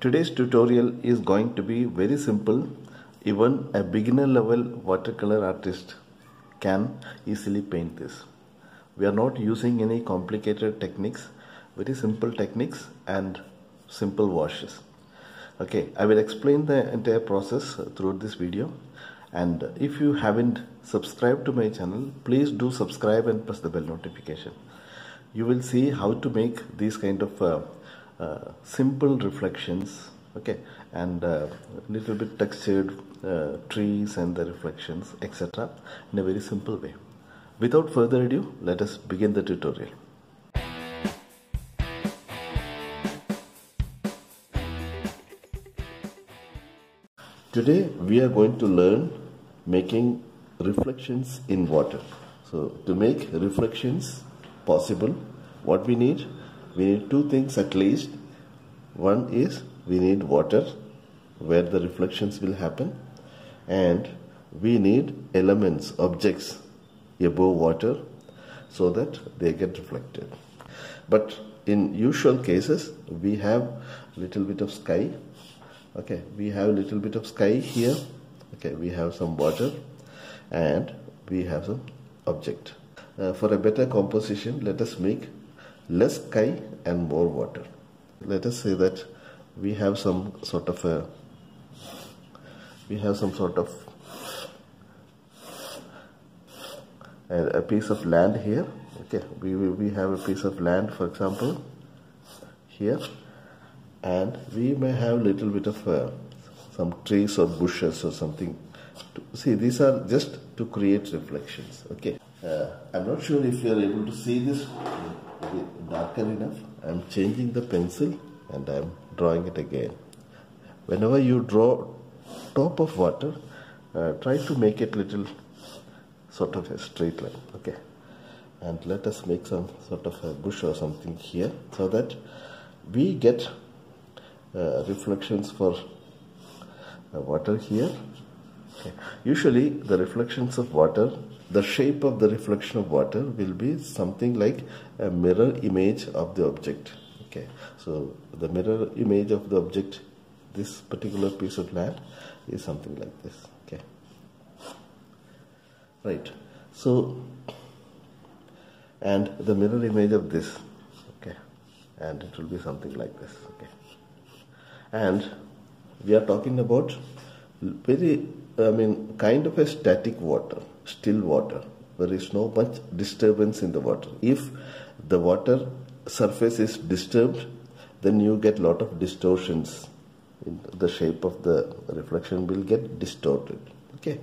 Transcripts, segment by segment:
Today's tutorial is going to be very simple. Even a beginner level watercolor artist can easily paint this. We are not using any complicated techniques, very simple techniques and simple washes. Okay, I will explain the entire process throughout this video and if you haven't subscribed to my channel, please do subscribe and press the bell notification. You will see how to make these kind of uh, uh, simple reflections okay and uh, little bit textured uh, trees and the reflections etc in a very simple way. Without further ado let us begin the tutorial. Today we are going to learn making reflections in water. So to make reflections possible what we need we need two things at least. One is we need water where the reflections will happen and we need elements objects above water so that they get reflected. But in usual cases we have little bit of sky. Okay we have a little bit of sky here. Okay we have some water and we have some object. Uh, for a better composition let us make less sky and more water. Let us say that we have some sort of a we have some sort of a, piece of land here okay? We, we have a piece of land for example here. And we may have a little bit of uh, some trees or bushes or something to, see these are just to create reflections okay? Uh, I'm not sure if you are able to see this darker enough? I'm changing the pencil and I'm drawing it again. Whenever you draw top of water uh, try to make it little sort of a straight line okay? And let us make some sort of a bush or something here so that we get uh, reflections for uh, water here. Okay. usually the reflections of water the shape of the reflection of water will be something like a mirror image of the object. Okay. So the mirror image of the object this particular piece of land is something like this. Okay. Right. So and the mirror image of this. Okay. And it will be something like this. Okay. And we are talking about very I mean kind of a static water still water. There is no much disturbance in the water. If the water surface is disturbed, then you get lot of distortions. In the shape of the reflection will get distorted. Okay.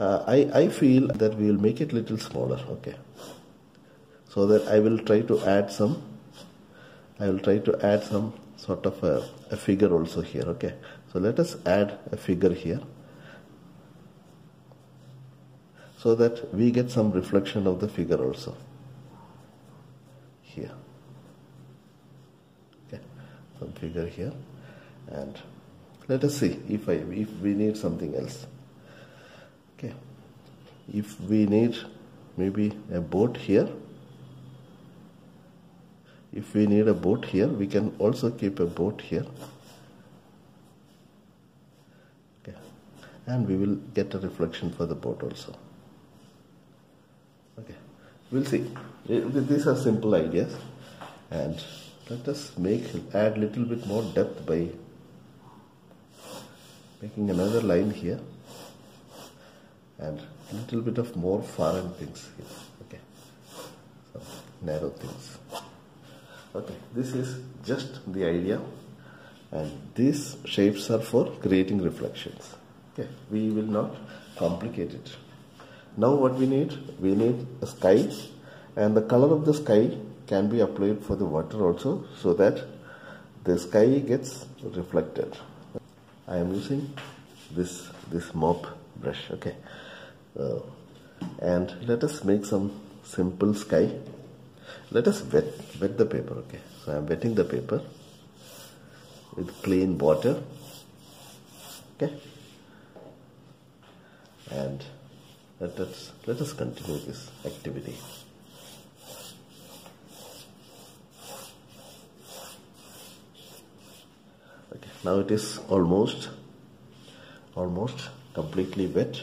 Uh, I, I feel that we will make it little smaller. Okay. So that I will try to add some, I will try to add some sort of a, a figure also here. Okay. So let us add a figure here. So that we get some reflection of the figure also. Here. Okay. Some figure here. And let us see if I if we need something else. Okay. If we need maybe a boat here. If we need a boat here we can also keep a boat here. Okay. And we will get a reflection for the boat also we'll see. Eh, these are simple ideas. And let us make add little bit more depth by making another line here. And a little bit of more foreign things here. Okay. Some narrow things. Okay. This is just the idea. And these shapes are for creating reflections. Okay. We will not complicate it now what we need? We need a sky and the color of the sky can be applied for the water also so that the sky gets reflected. I am using this this mop brush okay uh, and let us make some simple sky let us wet wet the paper okay so I am wetting the paper with plain water okay and let us let us continue this activity. Okay, now it is almost almost completely wet.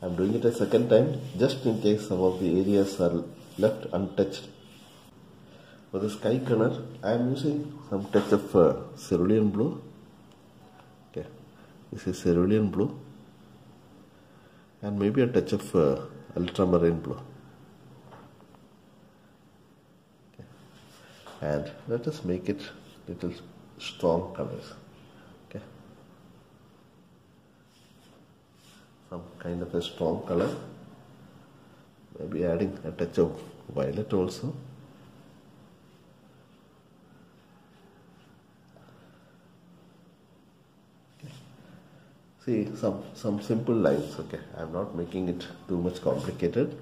I'm doing it a second time just in case some of the areas are left untouched. For the sky color I am using some touch of uh, cerulean blue. Okay this is cerulean blue and maybe a touch of uh, ultramarine blue. Okay. and let us make it little strong colors. Okay. Some kind of a strong color. Maybe adding a touch of violet also see some some simple lines okay. I'm not making it too much complicated.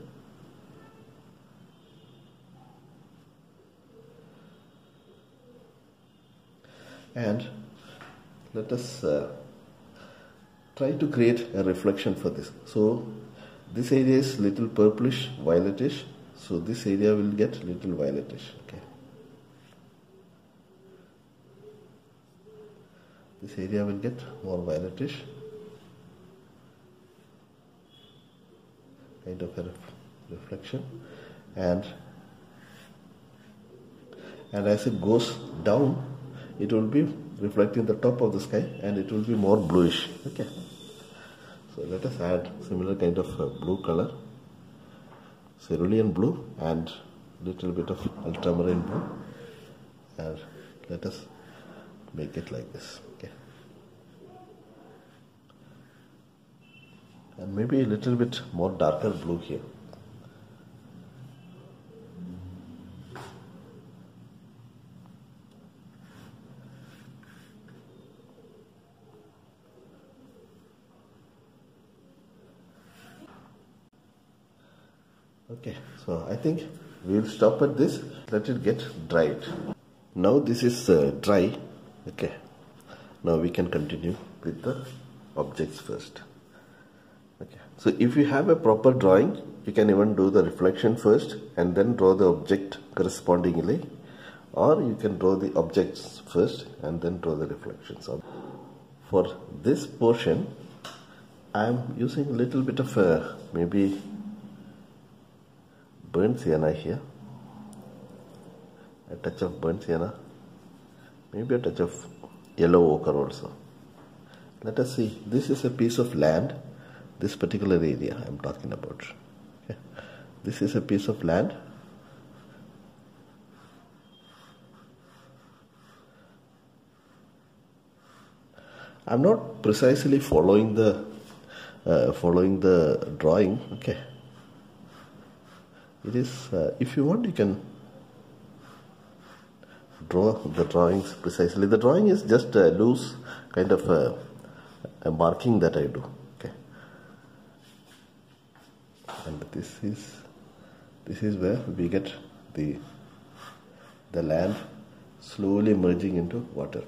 And let us uh, try to create a reflection for this. So this area is little purplish violetish. So this area will get little violetish okay. This area will get more violetish kind of a reflection. And and as it goes down it will be reflecting the top of the sky and it will be more bluish okay? So let us add similar kind of blue color cerulean blue and little bit of ultramarine blue. And let us make it like this okay and maybe a little bit more darker blue here. Okay so I think we will stop at this. Let it get dried. Now this is uh, dry. Okay. Now we can continue with the objects first so if you have a proper drawing you can even do the reflection first and then draw the object correspondingly. Or you can draw the objects first and then draw the reflections for this portion I am using a little bit of a maybe burnt sienna here. A touch of burnt sienna. Maybe a touch of yellow ochre also. Let us see. This is a piece of land this particular area I am talking about. Okay. this is a piece of land. I'm not precisely following the uh, following the drawing. Okay. It is uh, if you want you can draw the drawings precisely. The drawing is just a loose kind of a, a marking that I do okay and this is this is where we get the the land slowly merging into water.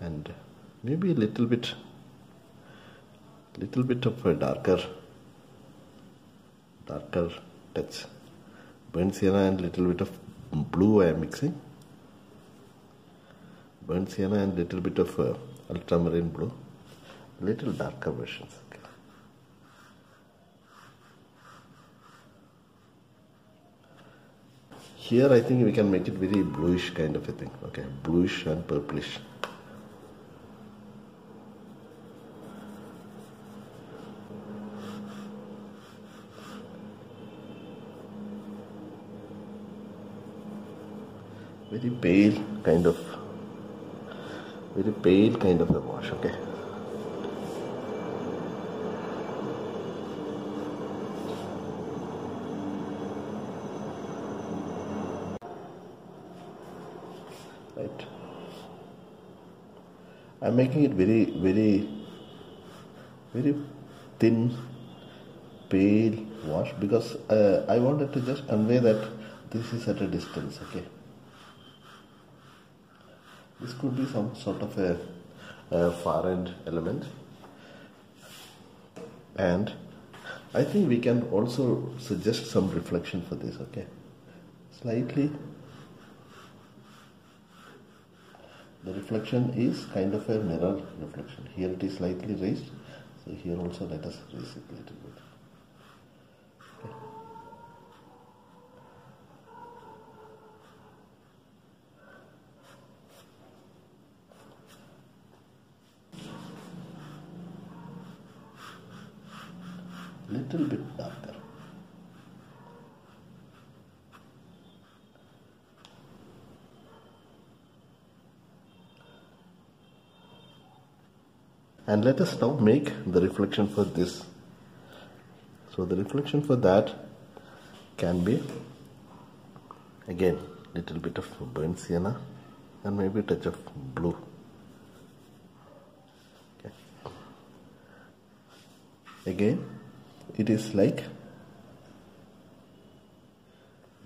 And maybe a little bit little bit of a darker darker touch. Burnt sienna and little bit of blue I am mixing. Burnt sienna and little bit of uh, ultramarine blue. Little darker versions here I think we can make it very bluish kind of a thing okay? Bluish and purplish. Very pale kind of very pale kind of a wash okay right. I'm making it very very very thin pale wash because uh, I wanted to just convey that this is at a distance okay? This could be some sort of a, a far end element. And I think we can also suggest some reflection for this okay? Slightly the reflection is kind of a mirror reflection. Here it is slightly raised, so here also let us raise it a little bit. Little bit darker. And let us now make the reflection for this. So the reflection for that can be again little bit of burnt sienna and maybe a touch of blue. Okay. again it is like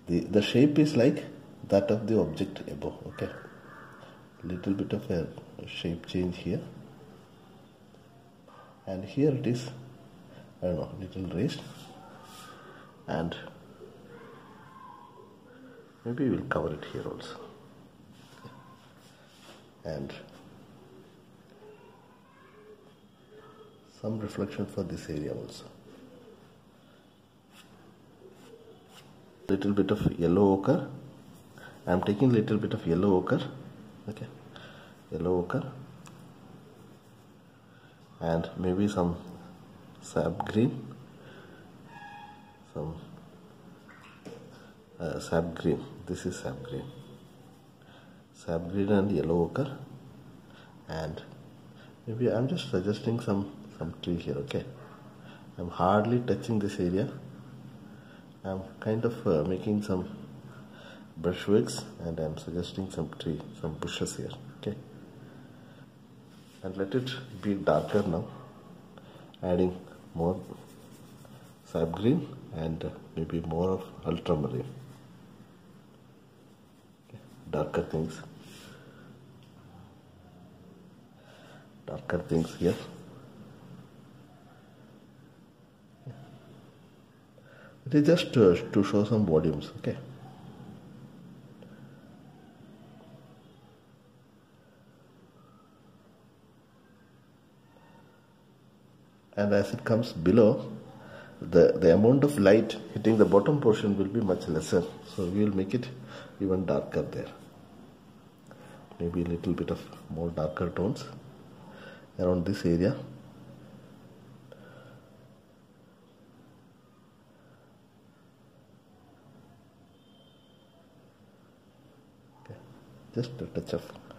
the the shape is like that of the object above. Okay. Little bit of a shape change here and here it is. I don't know little raised. And maybe we'll cover it here also. And some reflection for this area also. Little bit of yellow ochre. I'm taking little bit of yellow ochre. Okay. Yellow ochre and maybe some sap green. Some uh, sap green. This is sap green. Sap green and yellow ochre. And maybe I'm just suggesting some some tree here okay? I'm hardly touching this area. I'm kind of uh, making some brushworks and I'm suggesting some tree some bushes here and let it be darker now adding more sap green and maybe more of ultramarine. Darker things. Darker things here. It is just to, to show some volumes okay as it comes below the, the amount of light hitting the bottom portion will be much lesser. So we will make it even darker there. Maybe a little bit of more darker tones around this area. Okay. just a touch of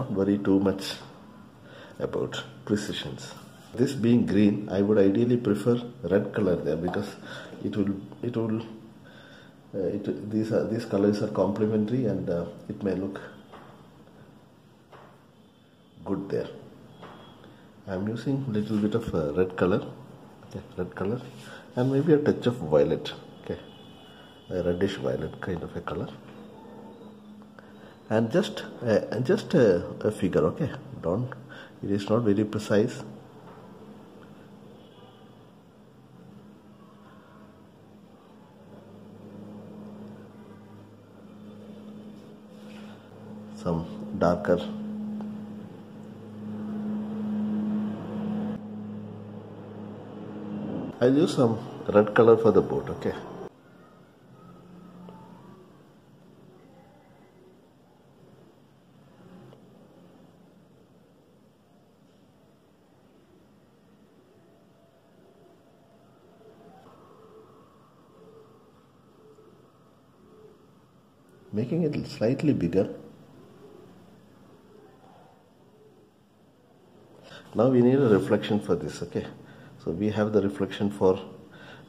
don't worry too much about precisions. This being green i would ideally prefer red color there because it will it will uh, it, these are these colors are complementary and uh, it may look good there. I'm using little bit of uh, red color okay red color and maybe a touch of violet okay a reddish violet kind of a color and just uh, just a, a figure okay? Don't it is not very precise. Some darker. I'll use some red color for the boat okay making it slightly bigger. Now we need a reflection for this okay? So we have the reflection for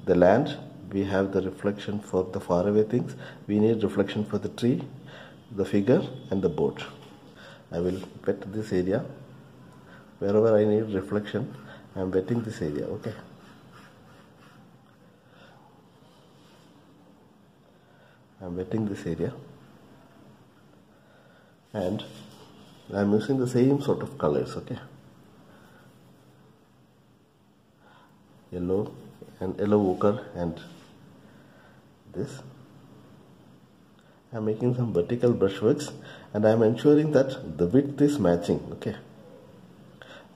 the land we have the reflection for the faraway things we need reflection for the tree the figure and the boat. I will wet this area. Wherever I need reflection I am wetting this area okay? I am wetting this area and I am using the same sort of colors okay? Yellow and yellow ochre and this. I'm making some vertical brushworks and I'm ensuring that the width is matching okay?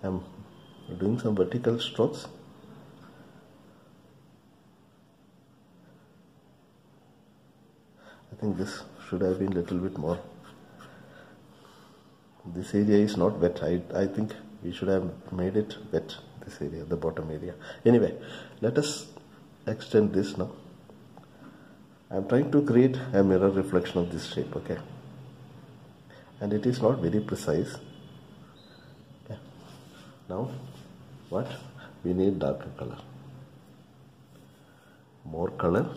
I'm doing some vertical strokes. I think this should have been little bit more this area is not wet. I, I think we should have made it wet this area the bottom area. Anyway let us extend this now. I'm trying to create a mirror reflection of this shape okay? And it is not very precise. Okay. now what? We need darker color. More color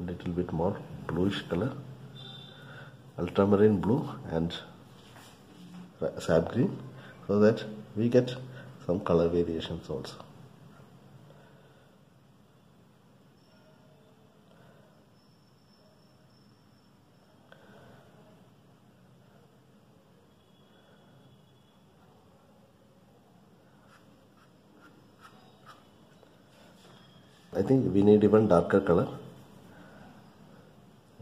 little bit more bluish color. Ultramarine blue and sap green so that we get some color variations also. I think we need even darker color.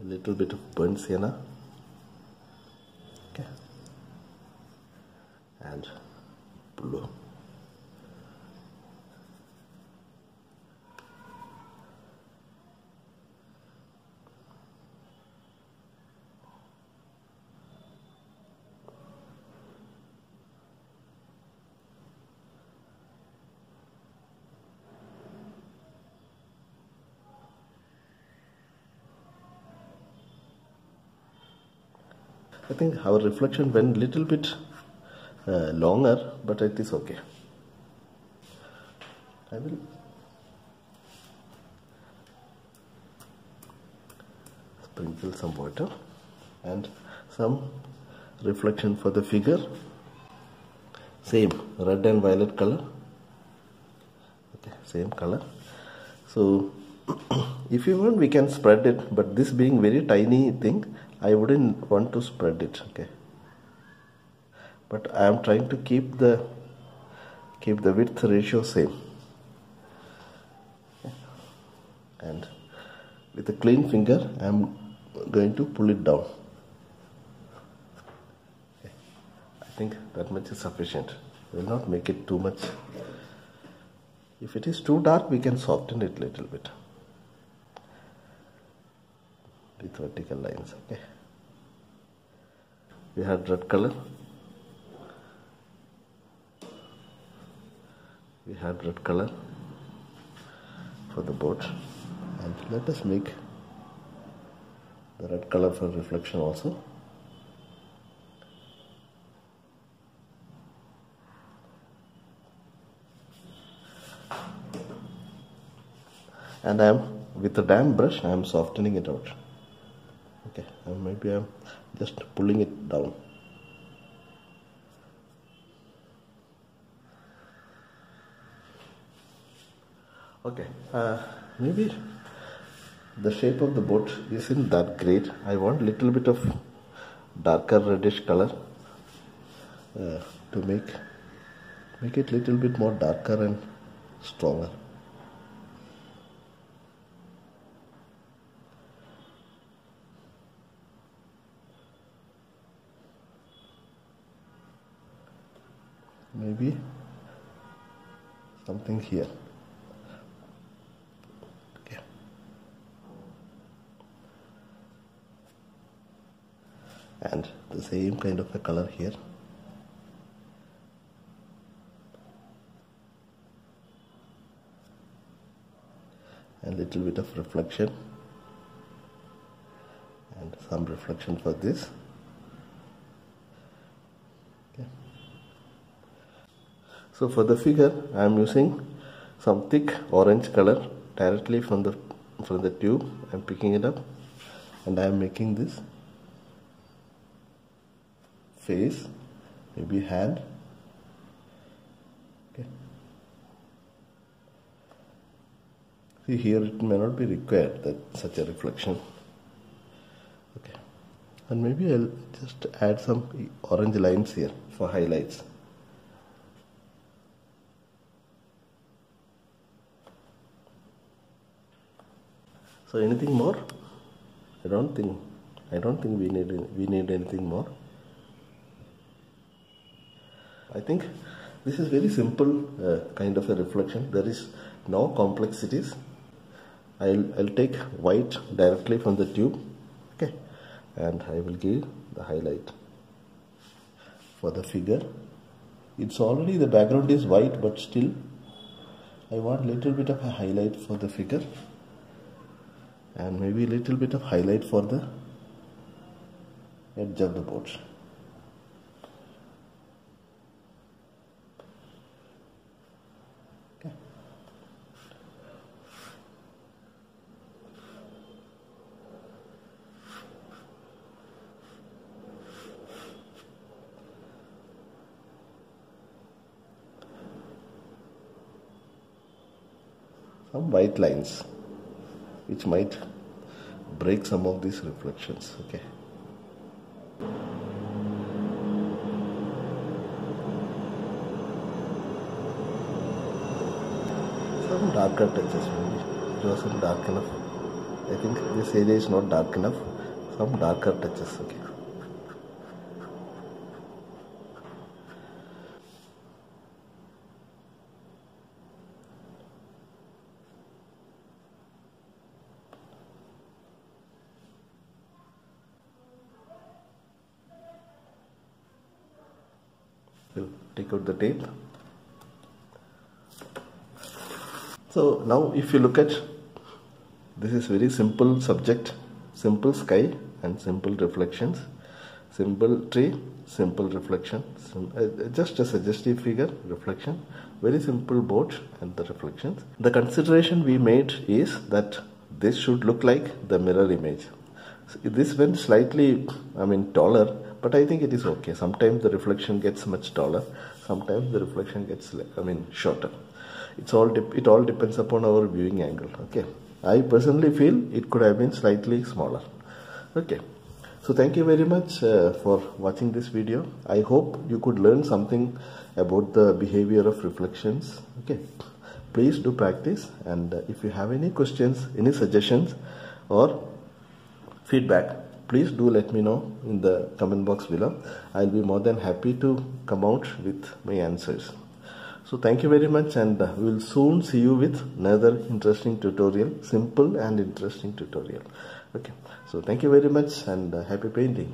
A little bit of burnt sienna. Okay and blue. I think our reflection went little bit uh, longer but it is okay. I will. Sprinkle some water and some reflection for the figure. Same red and violet color. Okay same color. So if you want we can spread it but this being very tiny thing I wouldn't want to spread it okay but I am trying to keep the keep the width ratio same. And with a clean finger I am going to pull it down. I think that much is sufficient. We will not make it too much. If it is too dark we can soften it a little bit. With vertical lines okay. We had red color we had red color for the boat. And let us make the red color for reflection also. And I am with a damp brush I am softening it out. Okay and maybe I'm just pulling it down okay. Uh, maybe the shape of the boat isn't that great. I want little bit of darker reddish color uh, to make make it little bit more darker and stronger. Maybe something here okay and the same kind of a color here. And little bit of reflection. And some reflection for this. Okay. So for the figure I am using some thick orange color directly from the from the tube. I am picking it up and I am making this face maybe hand. Okay. See here it may not be required that such a reflection. Okay. And maybe I'll just add some orange lines here for highlights. So anything more? I don't think I don't think we need we need anything more I think this is very simple uh, kind of a reflection. There is no complexities. I'll, I'll take white directly from the tube okay? And I will give the highlight for the figure. It's already the background is white but still I want little bit of a highlight for the figure. And maybe little bit of highlight for the edge of the board white lines which might break some of these reflections okay? Some darker touches maybe. It wasn't dark enough. I think this area is not dark enough. Some darker touches okay Out the tape. So now if you look at this is very simple subject, simple sky and simple reflections, simple tree, simple reflection, sim- uh, just a suggestive figure, reflection, very simple boat and the reflections. The consideration we made is that this should look like the mirror image. So this went slightly, I mean, taller, but I think it is okay. Sometimes the reflection gets much taller, sometimes the reflection gets, I mean, shorter. It's all it all depends upon our viewing angle. Okay, I personally feel it could have been slightly smaller. Okay, so thank you very much uh, for watching this video. I hope you could learn something about the behavior of reflections. Okay, please do practice, and if you have any questions, any suggestions, or feedback please do let me know in the comment box below. I'll be more than happy to come out with my answers. So thank you very much and we'll soon see you with another interesting tutorial simple and interesting tutorial. Okay. So thank you very much and happy painting